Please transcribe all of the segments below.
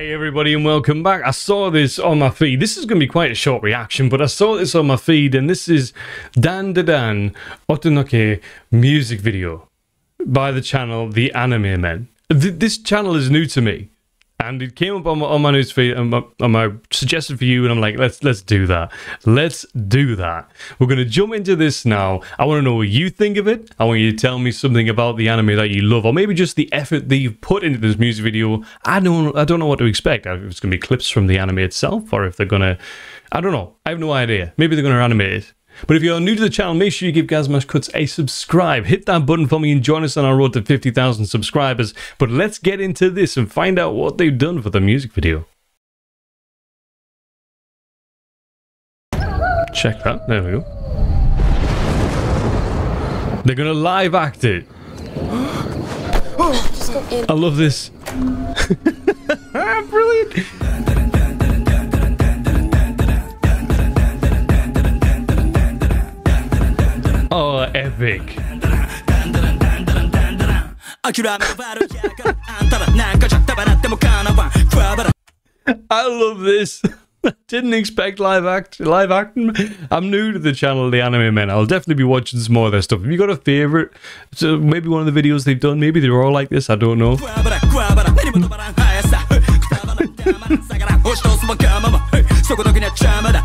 Hey everybody and welcome back. I saw this on my feed. This is going to be quite a short reaction, but I saw this on my feed and this is Dan Da Dan Otonoke music video by the channel The Anime Men. Th this channel is new to me and it came up on my, on my newsfeed and my, on my suggested for you and i'm like let's let's do that. Let's do that. We're going to jump into this now. I want to know what you think of it. I want you to tell me something about the anime that you love or maybe just the effort that you've put into this music video. I don't i don't know what to expect. If it's going to be clips from the anime itself or if they're going to i don't know. I have no idea. Maybe they're going to animate it but if you're new to the channel, make sure you give Gazmash Cuts a subscribe. Hit that button for me and join us on our road to 50,000 subscribers. But let's get into this and find out what they've done for the music video. Check that. There we go. They're going to live act it. I love this. Brilliant. Oh, epic. I love this. Didn't expect live act live acting. I'm new to the channel, the Anime Men. I'll definitely be watching some more of their stuff. Have you got a favorite? So maybe one of the videos they've done. Maybe they're all like this. I don't know.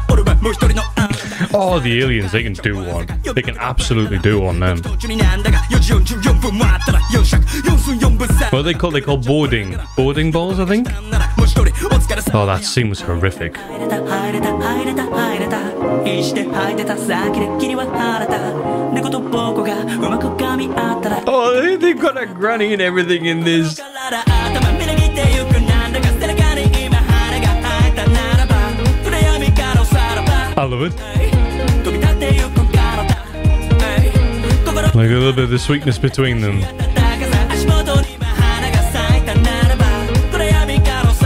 Oh, the aliens, they can do one. They can absolutely do one, then. What they called? They call boarding. Boarding balls, I think? Oh, that scene was horrific. Oh, they've got a granny and everything in this. Like a little bit of the sweetness between them.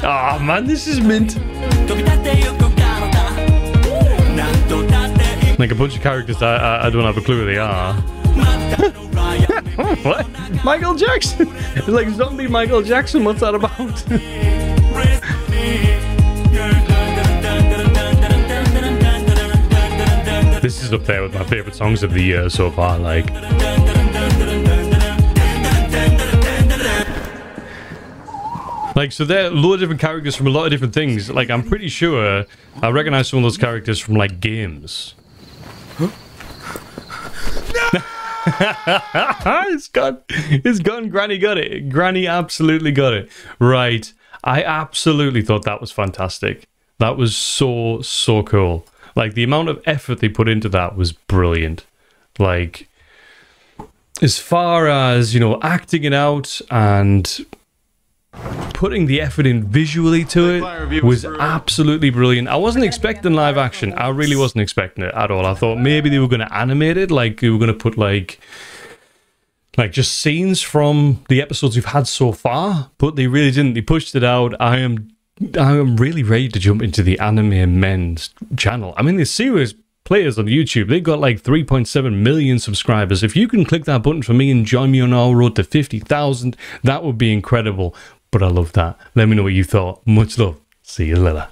Oh man, this is mint. Like a bunch of characters I, I, I don't have a clue who they are. what? Michael Jackson? Like zombie Michael Jackson. What's that about? this is up there with my favorite songs of the year so far. Like. Like, so there are a lot of different characters from a lot of different things. Like, I'm pretty sure I recognize some of those characters from, like, games. it's gone. It's gone. Granny got it. Granny absolutely got it. Right. I absolutely thought that was fantastic. That was so, so cool. Like, the amount of effort they put into that was brilliant. Like, as far as, you know, acting it out and putting the effort in visually to it was absolutely brilliant. I wasn't expecting live action. I really wasn't expecting it at all. I thought maybe they were going to animate it, like they were going to put like like just scenes from the episodes we've had so far, but they really didn't. They pushed it out. I am I am really ready to jump into the Anime Men's channel. I mean, the serious players on YouTube. They've got like 3.7 million subscribers. If you can click that button for me and join me on our road to 50,000, that would be incredible. But I love that. Let me know what you thought. Much love. See you later.